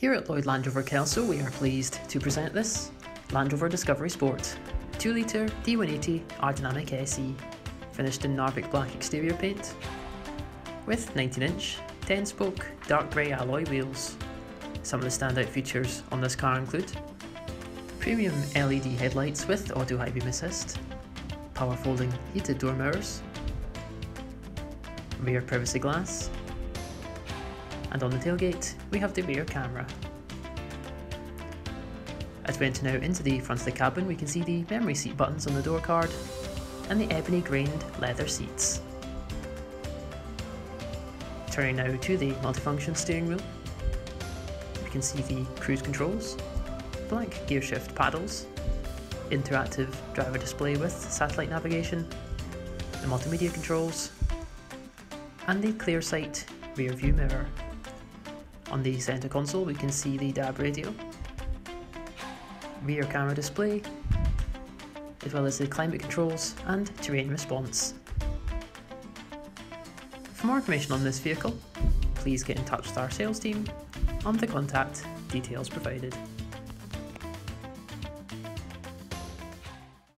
Here at Lloyd Land Rover Kelso, we are pleased to present this Land Rover Discovery Sport 2 litre D180 R-Dynamic SE, finished in Narvik black exterior paint, with 19 inch, 10 spoke, dark grey alloy wheels. Some of the standout features on this car include premium LED headlights with auto high beam assist, power folding heated door mirrors, rear privacy glass, and on the tailgate we have the rear camera. As we enter now into the front of the cabin we can see the memory seat buttons on the door card and the ebony grained leather seats. Turning now to the multifunction steering wheel, we can see the cruise controls, blank gear shift paddles, interactive driver display with satellite navigation, the multimedia controls, and the clear sight rear view mirror. On the centre console we can see the DAB radio, rear camera display, as well as the climate controls and terrain response. For more information on this vehicle, please get in touch with our sales team on the contact details provided.